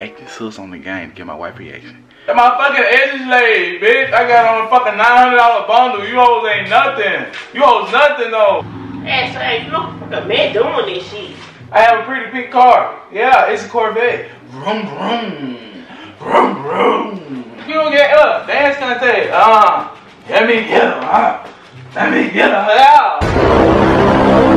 acting sus on the game to get my wife reaction. That my fucking edges laid, bitch. I got on a fucking $900 bundle. You hoes ain't nothing. You hoes nothing though. Hey, so you look like a man doing this shit. I have a pretty pink car. Yeah, it's a Corvette. Vroom, vroom. Vroom, vroom. You don't get up. Dance gonna take. Uh, let me get him. Uh, let me get him. Yeah.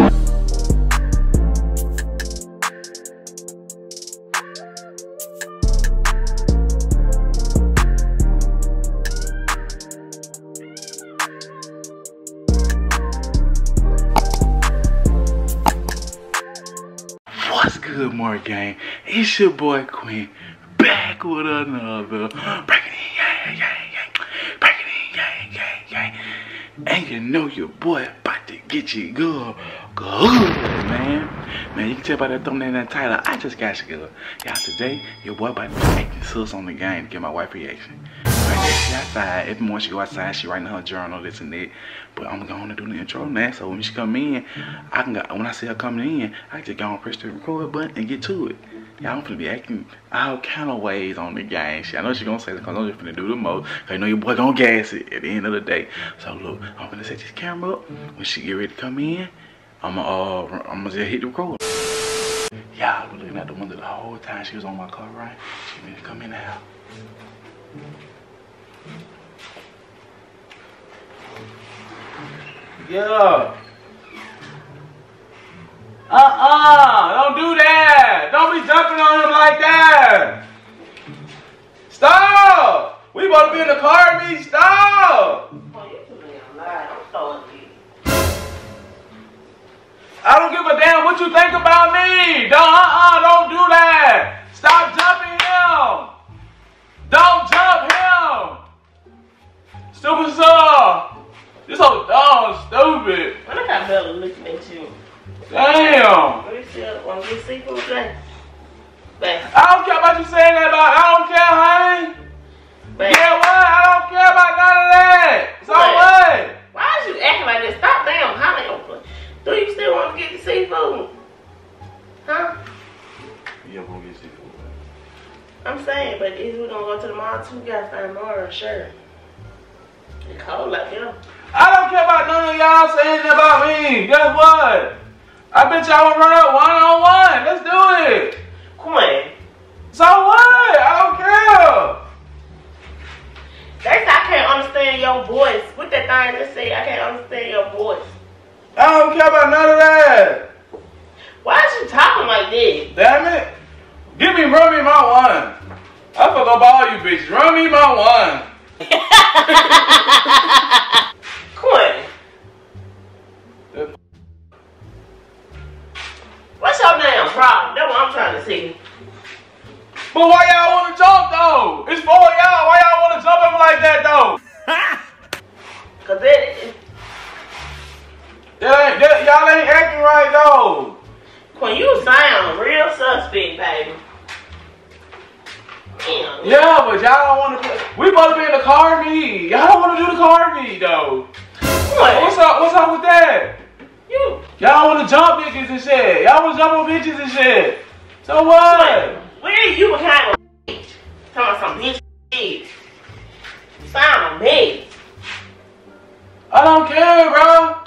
What's good, Moore gang? It's your boy Quint back with another breaking in gang, gang, gang, breaking in gang, gang, gang. And you know your boy about to get you good, good, man. Man, you can tell by that thumbnail and that title, I just got you good. Y'all, today, your boy about to acting sus on the game to get my wife reaction. She outside. Every morning she go outside, she writing her journal, this and that. But I'm going to do the intro now, so when she come in, I can go, when I see her coming in, I just go and press the record button and get to it. Y'all, I'm finna be acting all kind of ways on the game. I know she gonna say that because I'm just finna do the most. Cause I know your boy gonna gas it at the end of the day. So look, I'm gonna set this camera up. When she get ready to come in, I'ma uh, I'ma just hit the record. Y'all been looking at the window the whole time she was on my car, right? She to come in now. Yeah. Uh-uh. Don't do that. Don't be jumping on him like that. Stop. We about to be in the car, me. Stop. I don't give a damn what you think about me. Don't, uh-uh. Don't do that. Stop jumping him. Don't jump him. Stupid son. This whole dumb, stupid. I look how Bella looking at you. Damn. Let me see. Want to seafood today? I don't care about you saying that about. I don't care, honey. babe. Yeah, what? I don't care about none of that. So What? what? Why is you acting like this? Stop damn hollering. Do you still want to get the seafood? Huh? Yeah, we'll get seafood. I'm saying, but is we gonna go to the mall too? We gotta find more, sure. It's cold out here. I don't care about none of y'all saying about me. Guess what? I bet y'all wanna run up one. I'm trying to see. But why y'all wanna jump though? It's for y'all. Why y'all wanna jump him like that though? Cause it, That ain't, that, y'all ain't acting right though. Quint, you sound real suspect, baby. Damn. Yeah, but y'all don't want to. We to be in the car meet. Y'all don't want to do the car meet though. Quint, What's up? What's up with that? you, Y'all want to jump bitches and shit. Y'all want to jump on bitches and shit. So what? where you a bitch? Talking about some bitch shit. Sound a bitch. I don't care, bro.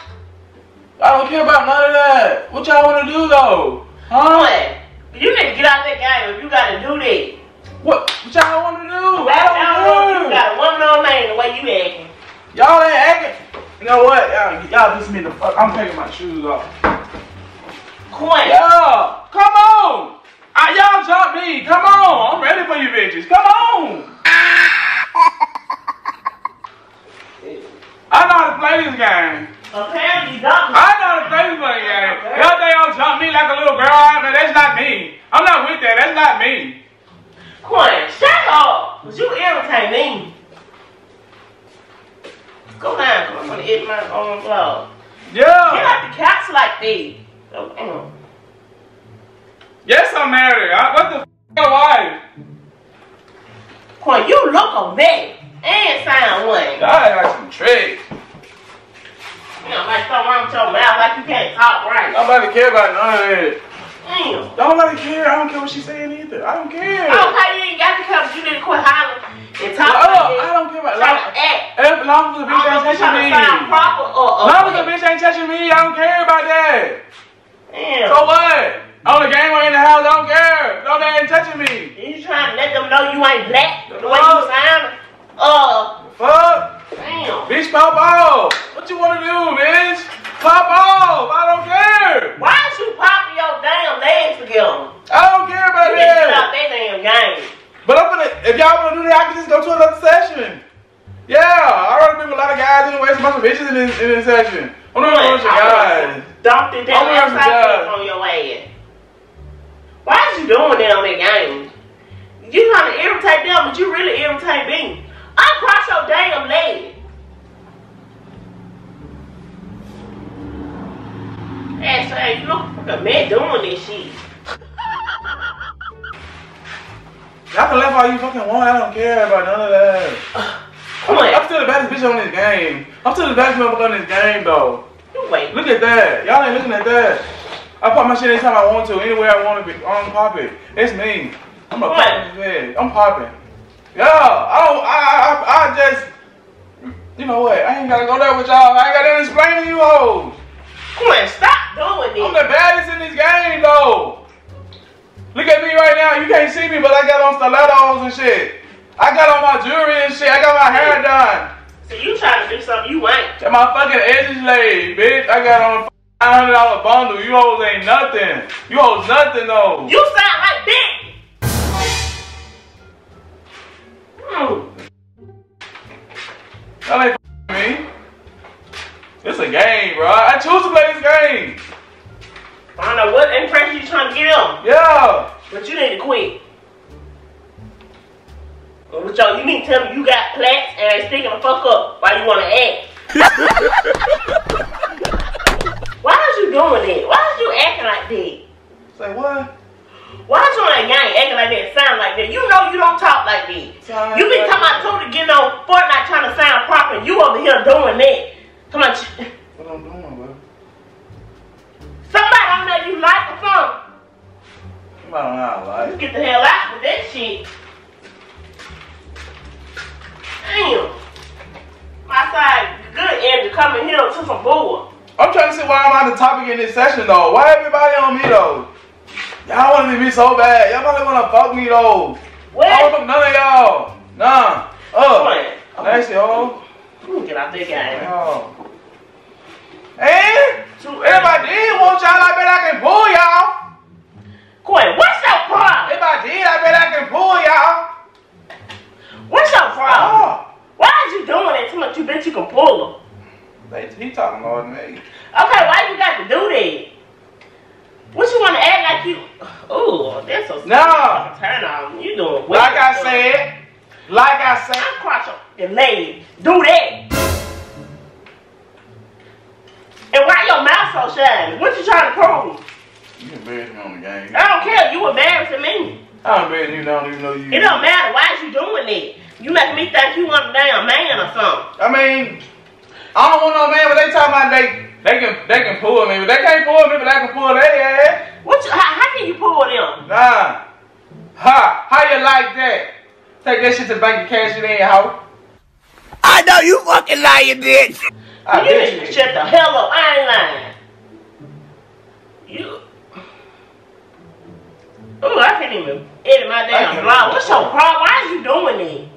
I don't care about none of that. What y'all want to do though? Huh? Quint, you need to get out that game if you gotta do that. What? What y'all want to do? Back I don't you care. got a woman on man the way you acting. Y'all ain't acting. You know what? Y'all, y'all just me the fuck. I'm taking my shoes off. Quint, Yeah, come on. Y'all jump me. Come on. I'm ready for you bitches. Come on. I know how to play this game. apparently don't. I know how to play this fucking game. Y'all think y'all jump me like a little girl out there. That's not me. I'm not with that. That's not me. Quint, shut up. Cause you irritate me. Go down, cause I'm gonna eat my own vlog. Yeah. out the couch like. Oh, Go down. Yes, I'm married. I, what the f*** your wife? Quint, you look a vet and sound one. Y'all got some tricks. You know, like something wrong with your mouth, like you can't talk right. Nobody care about none of that. Damn. Don't let care. I don't care what she's saying either. I don't care. Oh, how you ain't got to come? You need to quit hollering and talk Oh, like I don't care about Trying like, to act. As long as the bitch ain't touching me. proper or As long as the bitch ain't touching me, I don't care about that. Damn. So what? On the game or in the house, I don't care. No, they ain't touching me. You trying to let them know you ain't black the way Oh. you sound? Uh, Fuck. damn. Bitch, pop off. What you wanna do, bitch? Pop off. I don't care. Why is you popping your damn legs together? I don't care about You to that. out that damn game. But I'm gonna, if y'all wanna do that, I can just go to another session. Yeah, I already been with a lot of guys anyway, some bunch of bitches in this, in this session. I'm not a bunch of guys. Dumped it down I'm gonna upside die. down on your ass. Why is you doing that on that game? You trying to irritate them, but you really irritate me. Uncross your damn leg. Hey, say you look like a man doing this shit. Y'all can laugh all you fucking want. I don't care about none of that. Come I'm, I'm still the baddest bitch on this game. I'm still the baddest motherfucker on this game, though. You wait. Look at that. Y'all ain't looking at that. I pop my shit anytime I want to, anywhere I want to be. I'm pop it. It's me. I'm a popping head. I'm popping. Yeah, I don't. I, I, I, just. You know what? I ain't gotta go there with y'all. I ain't gotta explain to you hoes. Come on, stop doing this. I'm the baddest in this game, though. Look at me right now. You can't see me, but I got on stilettos and shit. I got on my jewelry and shit. I got my hair done. So you trying to do something you ain't. And my fucking edges laid, bitch. I got on hundred dollar bundle. You hoes ain't nothing. You hoes nothing though. You sound like. Hmm. Y'all ain't me. It's a game, bro. I choose to play this game. I don't know what impression you trying to get on, Yeah. but you need to quit. But yo, you need to tell me you got plaques and they sticking the fuck up while you wanna act. You doing that? Why is you acting like that? Say what? Why is you on that gang acting like that, sound like that? You know you don't talk like that. Sound You been like talking about. Tony getting on Fortnite trying to sound proper, and you over here doing that. Come on, What I'm doing, bro? somebody on there you like or something. I don't know, You like. get the hell out with that shit. Damn. My side, good come in here to some bull. I'm trying to see why I'm on the topic in this session though. Why everybody on me though? Y'all want me to be so bad. Y'all probably wanna fuck me though. What? I don't fuck none of y'all. Nah. Come Uh. on. Nasty hoe. Ooh, Get out that game. Oh. And if I did want y'all, I bet I can pull y'all. Quint, what's your problem? If I did, I bet I can pull y'all. What's your problem? Oh. Why is you doing that too much? You bet you can pull them. They, he talking more than me. Okay, why you got to do that? What you want to act like you? Ooh, that's so Nah. Turn on. You doing way Like I said, like I said, I'm cross your leg. Do that. And why your mouth so shiny? What you trying to prove? you embarrassed me on the game. I don't care. You embarrassing me. I'm embarrassed you don't even know you. It don't matter. Why is you doing that? You making me think you want a damn man or something. I mean, I don't want no man, but they talking about they they can they can pull me, but they can't pull me, but they can pull their ass. What? You, how, how can you pull them? Nah. Ha, how you like that? Take that shit to the bank and cash it in, hoe. I know you fucking lying, bitch. I you bet need to you. shut the hell up. I ain't lying. You. Ooh, I can't even edit my damn can't blog. even- What's your problem? Why is you doing that?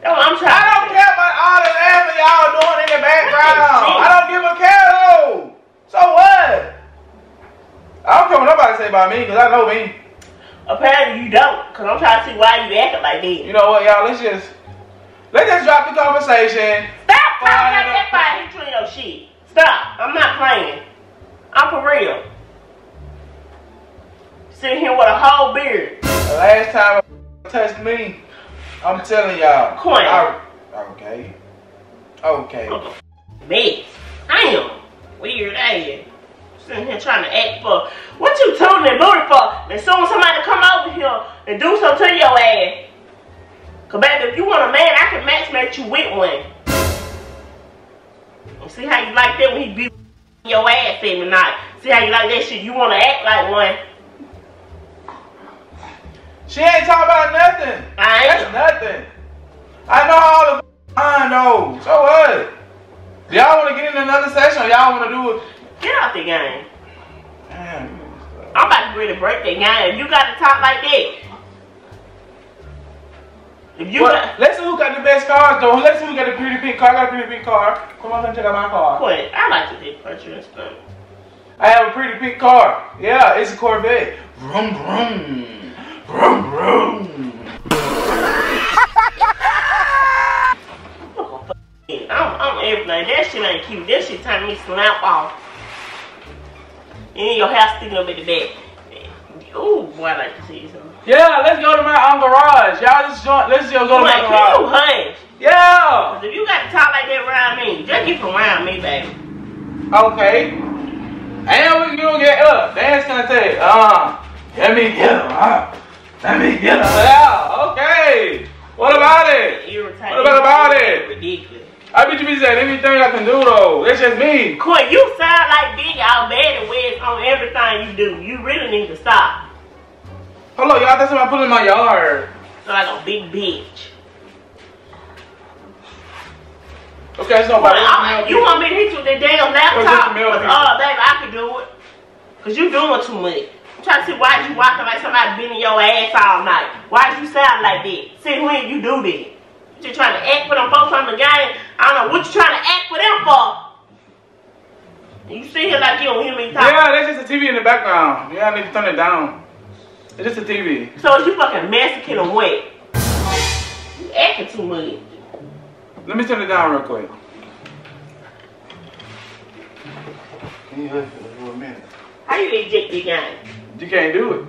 That's what I'm trying I don't care about all the laughing y'all doing in the background. shit. I don't give a care though. So what? I don't care what nobody say about me, cause I know me. Apparently you don't, cause I'm trying to see why you acting like that. You know what, y'all? Let's just let's just drop the conversation. Stop talking like that fire you your shit. Stop. I'm not playing. I'm for real. Sitting here with a whole beard. The last time you touched me, I'm telling y'all. Coin. I- okay. Okay. Mess. Damn. Weird ass. Sitting here trying to act for what you tooting and booty for? And soon somebody come over here and do something to your ass. Cause baby, if you want a man, I can match make you with one. And see how you like that when he be your ass every night. See how you like that shit? You wanna act like one. She ain't talking about nothing. I ain't. That's nothing. I know all the fine though. So what? Do y'all want to get in another session or y'all want to do it? Get out the game. I'm about to break that game. You got to talk like that. If you Well, got, let's see who got the best cars though. Let's see who got the pretty pink car. I got a pretty pink car. Come on, come check out my car. Quit. I like to take pictures stuff. I have a pretty pink car. Yeah, it's a Corvette. Vroom vroom. Vroom vroom. I'm, I'm everything. That shit ain't cute. That shit turn me slap off. And your hair sticking up at the back. Ooh, boy, I like to see something. Yeah, let's go to my um, garage. Y'all just join. Let's just go to my can you garage. hush? Yeah. 'Cause if you got to talk like that around me, just get from around me, baby. Okay. And we gonna get up. Dance gonna say, uh, let me get him. Uh, let me get him. Yeah. Okay. What about it? Irritating. What about it? Ridiculous. I bet you be saying anything I can do though. That's just me. Quinn, you sound like Big and West on everything you do. You really need to stop. Hold on, y'all. That's what I put in my yard. Sound like a big bitch. Okay, so Well, about I- you want me to hit you with that damn laptop? What's the mail Cause, uh, baby, I can do it. Cause you doing too much. I'm trying to see why you walking like somebody bending your ass all night. Why you sound like that? See when you do that. You just trying to act for them folks on the game. I don't know what you trying to act for them for. You sit here like you don't hear me talk. Yeah, that's just a TV in the background. Yeah, I need to turn it down. It's just a TV. So is you fucking Mexican or what? You acting too much. Let me turn it down real quick. Can you hush for a minute? How you eject your game? You can't do it.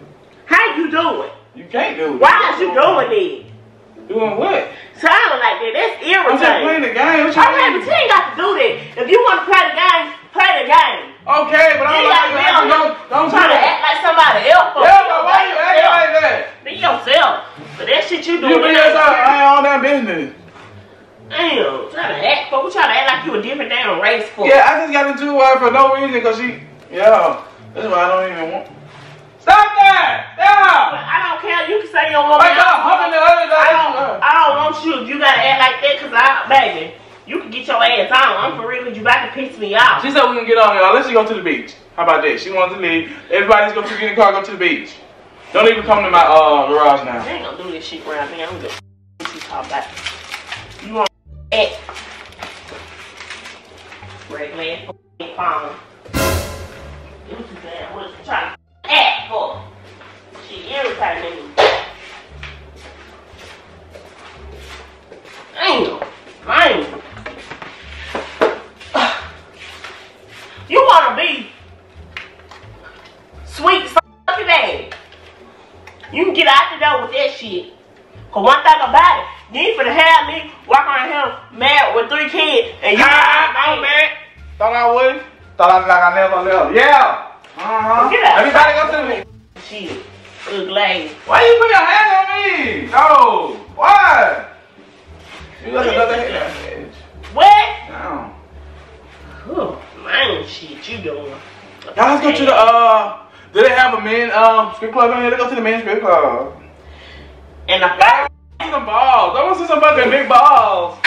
How you doing? You can't do it. Why is you doing this? Doing what? Sounding like that. That's I'm just playing the game. What you Okay, but you ain't got to do that. If you want to play the game, play the game. Okay, but I'm like, to be on don't, don't try to act like somebody else. Yeah, you. but why you acting like that? Be yourself. But that shit you doing. You be it yourself. I ain't on that business. Damn, trying to act for. We trying to act like you a different damn race for. Yeah, I just got into her for no reason because she, yeah, that's why I don't even want. Stop that! Stop! I don't care. You can say you don't want me. I got humping the other I don't, I don't want you if you gotta act like that, cause I, baby, you can get your ass on. I'm for real, you about to piss me off. She said we can get on y'all. Let's just go to the beach. How about that? She wants to leave. Everybody's gonna get in the car, go to the beach. Don't even come to my uh garage now. I ain't gonna do this shit around me. I'm gonna what you talk about. You want it? Regular man. phone. What you saying? What you trying to act for? She irritating me. Damn. Man. You wanna be sweet fucking ass. You can get out the door with that shit. Cause one thing about it, you ain't finna have me walk around here mad with three kids and you Ah, I'm mad. Thought I would. Thought I like I never left. Yeah. Uh huh. Everybody go to the beach. Shit. Ugly. Why you put your hand on me? No. Why? You got another hand On me. What? No. Oh, man, shit, you doing? Y'all let's go to the uh. Do they have a men um strip club in here? Let's go to the men's strip club. And the See some balls. I want to see some fucking big balls.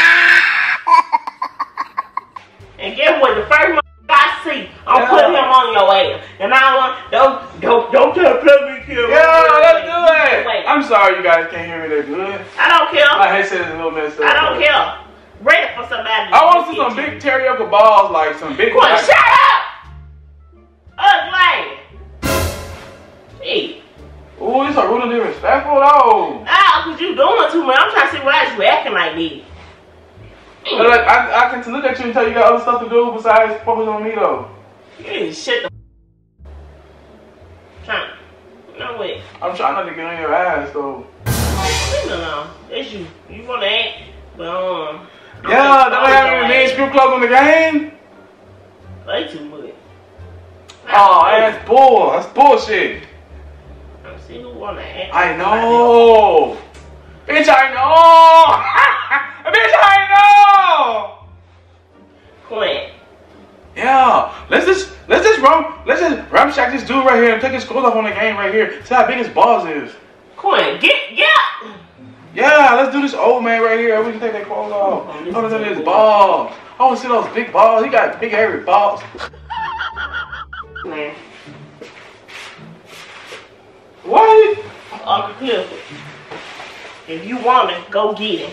and get what? The first motherfucker I see, I'm Yeah. putting him on your ass. And I don't want, don't, don't, don't tell me kill. Yeah, let's do it. Wait. I'm sorry you guys can't hear me that good. I don't care. My headset is a little messed up. I don't care. Ready for somebody. I want to see some big teriyaki balls, like some big. Come shut up! Ugly! Gee. Ooh, this is really disrespectful though. Ah, cause you doing too much. I'm trying to see why you acting like this. But like, I, I can look at you and tell you got other stuff to do besides focus on me though. You need to shut the Trying. No way. I'm trying not to get on your ass though. Me alone. That's you. You wanna act, but um. Yeah, don't have your any men's ass. strip on the game. Play too much. Oh, that's bull. That's bullshit. I'm see who wanna act. I know. Bitch, I know. Bitch, I know. Quit. Yeah, let's just let's just rum let's just ramshack this dude right here and take his clothes off on the game right here. See how big his balls is. Quint, get, get. Yeah, let's do this old man right here. We can take that clothes off. Oh, I want to see his balls. I want to see those big balls. He got big hairy balls. Man, What? Uncle Clifford. If you want it, go get it.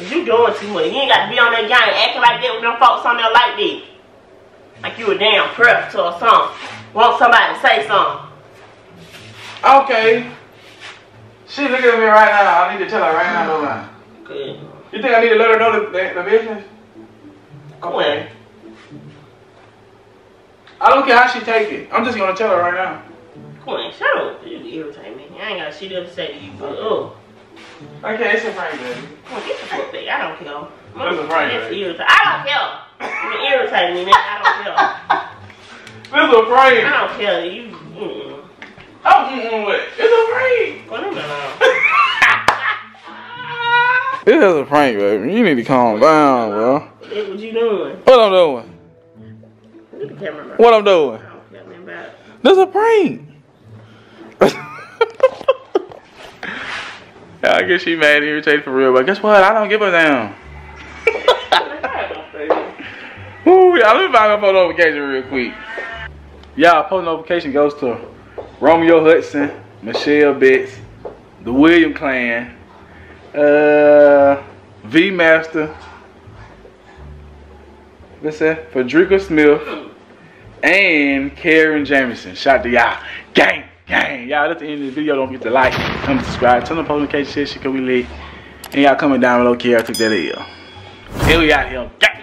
You doing too much. You ain't got to be on that game acting like that with them folks on there like that. Like you a damn predator or something. Want somebody to say something. Okay. She looking at me right now. I need to tell her right now, no lie. Good. You think I need to let her know the, the, the business? Quint. I don't care how she take it. I'm just gonna tell her right now. Quint, shut up. You irritate me. I ain't got shit to say to you, but oh. Okay, it's a prank, baby. Come on, get the fuck back. I don't care. That's a prank, baby. I don't care. You irritating me, nigga. I don't care. This is a prank. I don't care. You. Mm-mm. Oh, mm-mm, what? It's a prank. Go no, no, no. This is a prank, baby. You need to calm down, bro. What you doing. What I'm doing? Look at the camera. What I'm doing? I don't care nothing about it. This is a prank. I guess she mad and irritated for real, but guess what? I don't give a damn. Y'all, let me find my post notification real quick. Y'all, post notification goes to Romeo Hudson, Michelle Betts, the William clan, uh, V Master, what's that? Frederica Smith, and Karen Jameson. Shout to y'all. Gang, gang. Y'all, that's the end of the video. Don't forget to like, comment, subscribe, turn on post notification shit, shit can we lit. And y'all comment down below, Kyerra took that L. Hell, we out here. Gang.